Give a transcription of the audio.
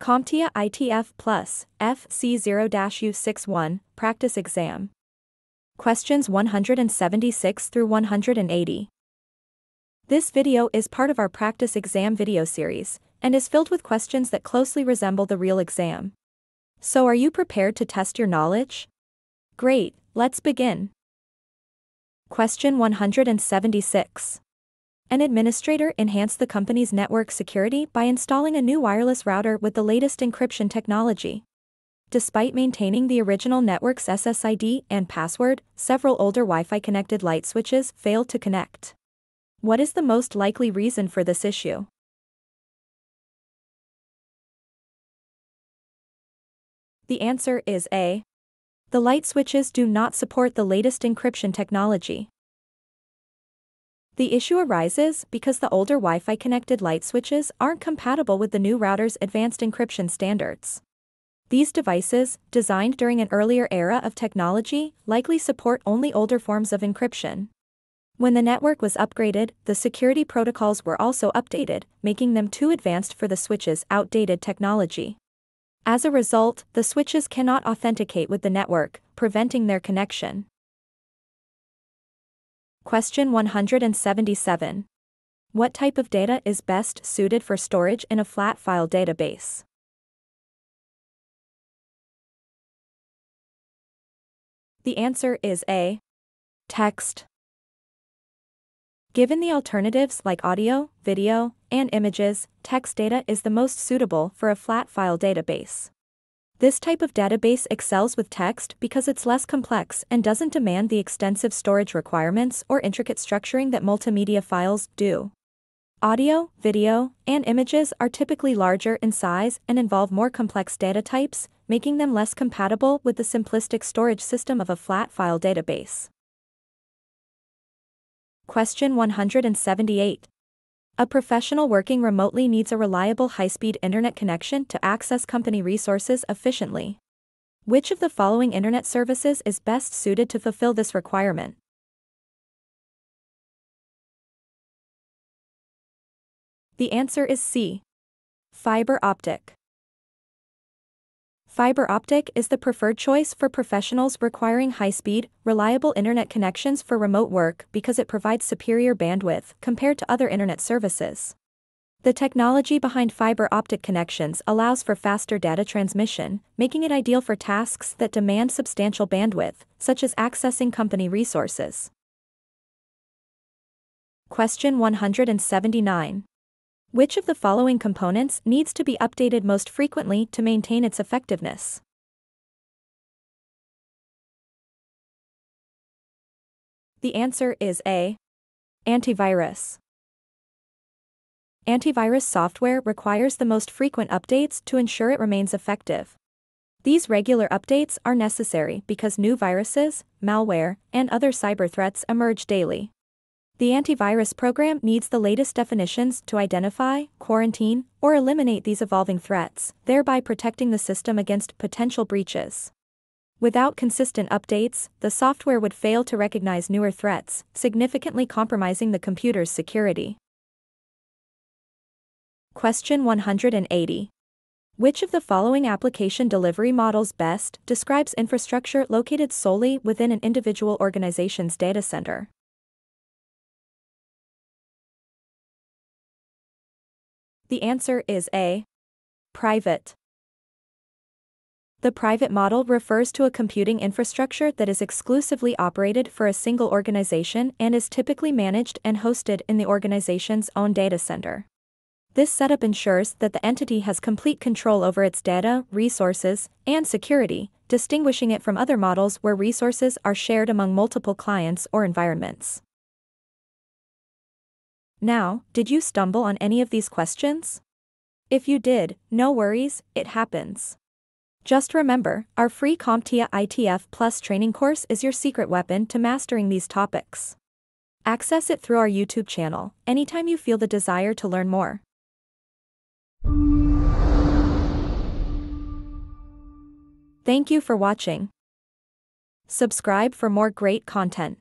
CompTIA ITF Plus, FC0-U61, Practice Exam. Questions 176 through 180. This video is part of our practice exam video series, and is filled with questions that closely resemble the real exam. So are you prepared to test your knowledge? Great, let's begin. Question 176. An administrator enhanced the company's network security by installing a new wireless router with the latest encryption technology. Despite maintaining the original network's SSID and password, several older Wi-Fi connected light switches failed to connect. What is the most likely reason for this issue? The answer is A. The light switches do not support the latest encryption technology. The issue arises because the older Wi-Fi connected light switches aren't compatible with the new router's advanced encryption standards. These devices, designed during an earlier era of technology, likely support only older forms of encryption. When the network was upgraded, the security protocols were also updated, making them too advanced for the switch's outdated technology. As a result, the switches cannot authenticate with the network, preventing their connection. Question 177. What type of data is best suited for storage in a flat file database? The answer is A. Text. Given the alternatives like audio, video, and images, text data is the most suitable for a flat file database. This type of database excels with text because it's less complex and doesn't demand the extensive storage requirements or intricate structuring that multimedia files do. Audio, video, and images are typically larger in size and involve more complex data types, making them less compatible with the simplistic storage system of a flat file database. Question 178. A professional working remotely needs a reliable high-speed internet connection to access company resources efficiently. Which of the following internet services is best suited to fulfill this requirement? The answer is C. Fiber optic. Fiber optic is the preferred choice for professionals requiring high-speed, reliable internet connections for remote work because it provides superior bandwidth compared to other internet services. The technology behind fiber optic connections allows for faster data transmission, making it ideal for tasks that demand substantial bandwidth, such as accessing company resources. Question 179. Which of the following components needs to be updated most frequently to maintain its effectiveness? The answer is A. Antivirus. Antivirus software requires the most frequent updates to ensure it remains effective. These regular updates are necessary because new viruses, malware, and other cyber threats emerge daily. The antivirus program needs the latest definitions to identify, quarantine, or eliminate these evolving threats, thereby protecting the system against potential breaches. Without consistent updates, the software would fail to recognize newer threats, significantly compromising the computer's security. Question 180. Which of the following application delivery models best describes infrastructure located solely within an individual organization's data center? The answer is A. Private. The private model refers to a computing infrastructure that is exclusively operated for a single organization and is typically managed and hosted in the organization's own data center. This setup ensures that the entity has complete control over its data, resources, and security, distinguishing it from other models where resources are shared among multiple clients or environments. Now, did you stumble on any of these questions? If you did, no worries, it happens. Just remember, our free CompTIA ITF Plus training course is your secret weapon to mastering these topics. Access it through our YouTube channel, anytime you feel the desire to learn more. Thank you for watching. Subscribe for more great content.